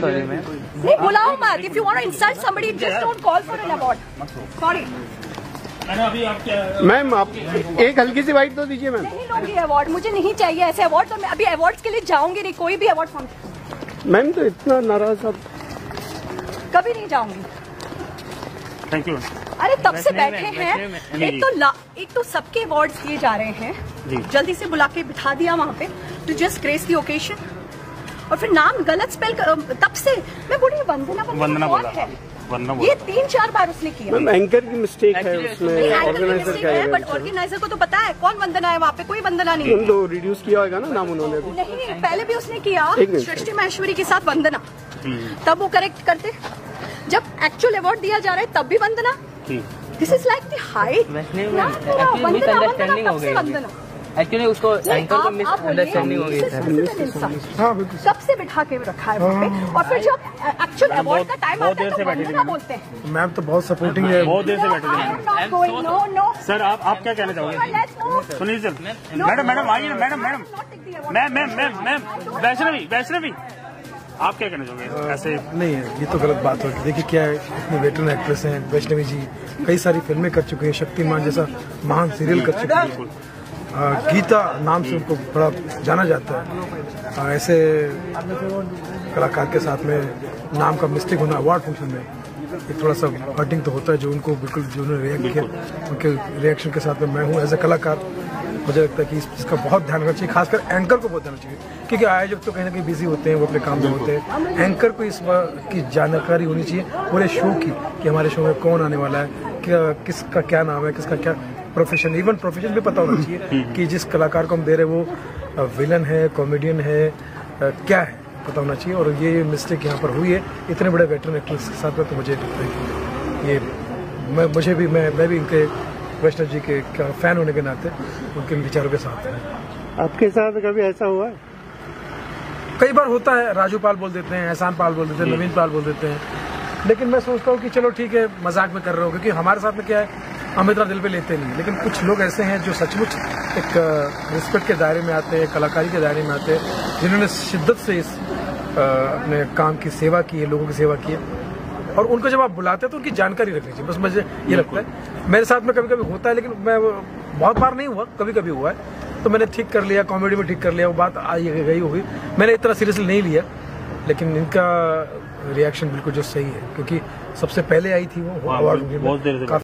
Sorry, ma'am. नहीं बुलाओ मत। If you want to insult somebody just don't call for an award sorry ma'am आप एक हल्की सी बाइट तो दीजिए मैम नहीं लूँगी अवार्ड मुझे नहीं चाहिए ऐसे अवार्ड तो मैं अभी अवार्ड्स के लिए जाऊँगी नहीं कोई भी अवार्ड फ़ंक्शन मैम तो इतना नाराज़ आप कभी नहीं जाऊँगी। थैंक यू अरे तब से बैठे हैं। एक तो ला, एक तो सबके अवार्ड्स दिए जा रहे हैं। जल्दी से बुला के बिठा दिया वहाँ पे। To just grace the occasion और फिर नाम गलत स्पेल तब से मैं बोली वंदना वंदना वंदना बोला। है। ये तीन चार बार उसने किया। एंकर की मिस्टेक है उसमें ऑर्गेनाइजर का है बट ऑर्गेनाइजर को तो पता है कौन वंदना है वहाँ पे कोई वंदना नहीं है। तो रिड्यूस किया होगा ना नाम उन्होंने नहीं पहले भी उसने किया सृष्टि महेश्वरी के साथ वंदना। तब वो करेक्ट करते। जब एक्चुअल अवार्ड दिया जा रहा है तब भी Vandana. This is like the height हो गई वंदना। एक्चुअली उसको एंकर को मिसअंडरस्टैंडिंग हो गई सर कब से बिठा के रखा है वहाँ पे। और फिर जब एक्चुअल अवार्ड का टाइम आता है तो बैठी थी वंदना बोलते हैं। मैम तो बहुत सपोर्टिंग है। बहुत देर से बैठे थे going. No, no. सर आप आप क्या कहना चाहोगे? सुनील सर मैडम मैडम आइए ना madam madam. Ma'am ma'am ma'am ma'am Vaishnavi Vaishnavi. आप क्या कहना चाहोगे? ऐसे नहीं है ये तो गलत बात होगी देखिए क्या है इतनी वेटरन एक्ट्रेस हैं। वैष्णवी जी कई सारी फ़िल्में कर चुकी हैं। शक्तिमान जैसा महान सीरियल कर चुकी हैं। गीता नाम से उनको बड़ा जाना जाता है। ऐसे कलाकार के साथ में नाम का मिस्टेक होना अवार्ड फ़ंक्शन में ये थोड़ा सा हर्टिंग तो होता है जो उनको बिल्कुल जो उन्होंने रिएक्ट किया। उनके रिएक्शन के साथ में मैं हूँ एज ए कलाकार। मुझे लगता है कि इस- इसका बहुत ध्यान रखना चाहिए खासकर एंकर को बहुत ध्यान चाहिए। क्योंकि आयोजक तो कहीं ना कहीं बिज़ी होते हैं वो अपने काम में होते हैं। एंकर को इस बात की जानकारी होनी चाहिए पूरे शो की कि हमारे शो में कौन आने वाला है क्या किसका क्या नाम है किसका क्या प्रोफेशन इवन प्रोफेशन भी पता होना चाहिए कि जिस कलाकार को हम दे रहे हैं वो विलन है कॉमेडियन है क्या है पता होना चाहिए। और ये मिस्टेक यहाँ पर हुई है। इतने बड़े वेटरन एक्टर्स के साथ में तो मुझे लगता है ये मैं मुझे भी मैं मैं भी इनके वैष्णव जी के फ़ैन होने के नाते उनके विचारों के साथ है। आपके साथ कभी ऐसा हुआ है? कई बार होता है राजू पाल बोल देते हैं एहसान पाल बोल देते हैं नवीन पाल बोल देते हैं। लेकिन मैं सोचता हूँ कि चलो ठीक है मज़ाक में कर रहे हो क्योंकि हमारे साथ में क्या है हम इतना दिल पे लेते नहीं लेकिन कुछ लोग ऐसे हैं जो सचमुच एक रिस्पेक्ट के दायरे में आते हैं कलाकारी के दायरे में आते हैं जिन्होंने शिद्दत से इस अपने काम की सेवा की है लोगों की सेवा की है। और उनको जब आप बुलाते हैं तो उनकी जानकारी रखनी चाहिए। बस मुझे ये लगता है। मेरे साथ में कभी कभी होता है लेकिन मैं बहुत बार नहीं हुआ कभी कभी हुआ है। तो मैंने ठीक कर लिया कॉमेडी में ठीक कर लिया वो बात आई गई होगी। मैंने इतना सीरियसली नहीं लिया लेकिन इनका रिएक्शन बिल्कुल जो सही है क्योंकि सबसे पहले आई थी वो अवार्ड बहुत देर से काफ़ी